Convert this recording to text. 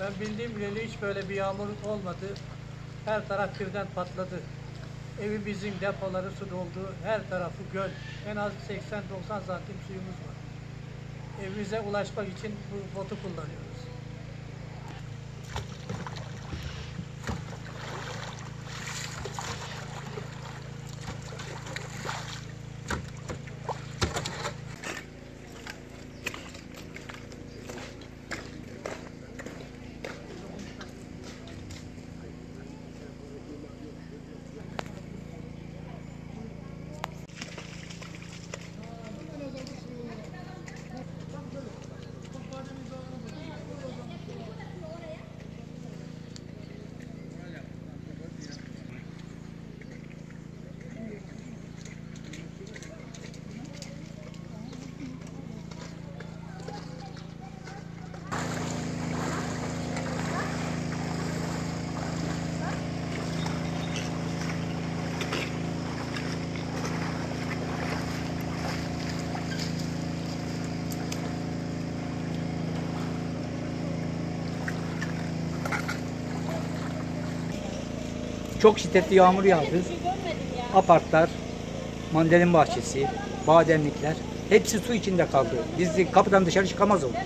Ben bildiğim bileli hiç böyle bir yağmur olmadı. Her taraf birden patladı. Evimizin depoları su doldu. Her tarafı göl. En az 80-90 santim suyumuz var. Evimize ulaşmak için bu botu kullanıyoruz. Çok şiddetli yağmur yağdı. Apartlar, mandalin bahçesi, bademlikler hepsi su içinde kaldı. Biz kapıdan dışarı çıkamaz olduk.